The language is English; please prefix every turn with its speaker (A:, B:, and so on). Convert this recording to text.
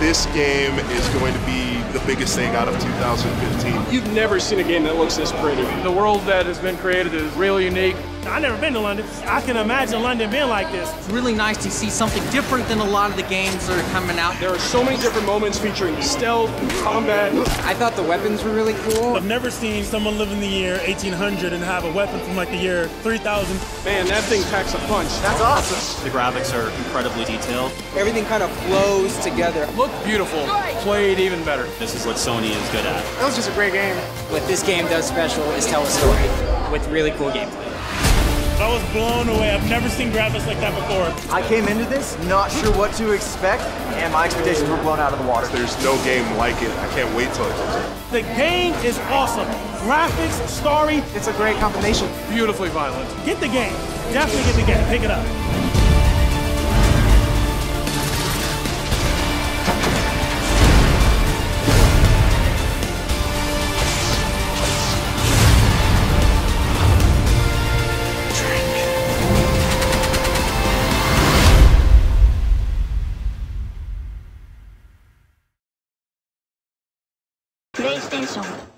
A: This game is going to be the biggest thing out of 2015.
B: You've never seen a game that looks this pretty. The world that has been created is really unique.
C: I've never been to London. I can imagine London being like this.
D: It's really nice to see something different than a lot of the games that are coming out.
B: There are so many different moments featuring stealth combat.
E: I thought the weapons were really cool.
C: I've never seen someone live in the year 1800 and have a weapon from like the year 3000.
B: Man, that thing packs a punch.
E: That's awesome.
F: The graphics are incredibly detailed.
E: Everything kind of flows together.
B: Looked beautiful. Played even better.
F: This is what Sony is good at.
E: That was just a great game. What this game does special is tell a story with really cool gameplay.
C: I was blown away. I've never seen graphics like that before.
G: I came into this not sure what to expect, and my expectations were blown out of the water.
A: There's no game like it. I can't wait till it comes out.
C: The game is awesome. Graphics, story,
E: It's a great combination.
B: Beautifully violent.
C: get the game. Definitely get the game. Pick it up.
H: プレイステーション。